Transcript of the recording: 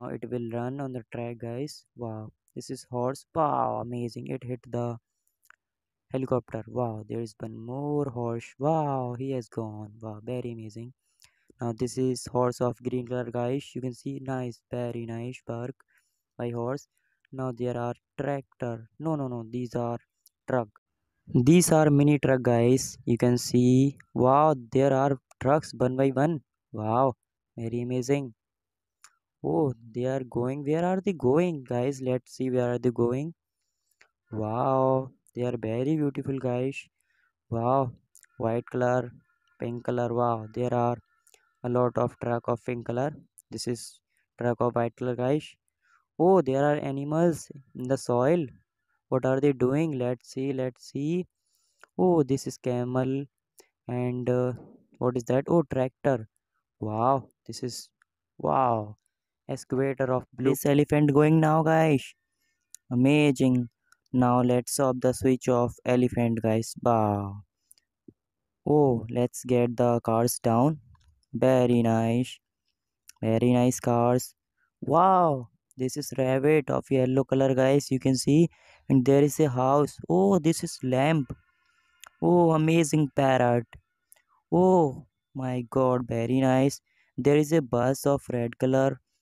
Now it will run on the track, guys. Wow, this is horse. Wow, amazing! It hit the helicopter. Wow, there is one more horse. Wow, he has gone. Wow, very amazing. Now this is horse of green color, guys. You can see nice, very nice work by horse. Now there are tractor. No, no, no. These are truck. These are mini truck, guys. You can see. Wow, there are trucks one by one. Wow, very amazing. Oh, they are going. Where are they going, guys? Let's see where are they going. Wow, they are very beautiful, guys. Wow, white color, pink color. Wow, there are a lot of truck of pink color. This is truck of white color, guys. Oh, there are animals in the soil. What are they doing? Let's see. Let's see. Oh, this is camel. And uh, what is that? Oh, tractor. Wow, this is wow. Excavator of blue. This elephant going now, guys. Amazing. Now let's off the switch of elephant, guys. Wow. Oh, let's get the cars down. Very nice. Very nice cars. Wow. This is rabbit of yellow color, guys. You can see. And there is a house. Oh, this is lamp. Oh, amazing parrot. Oh my god, very nice. There is a bus of red color.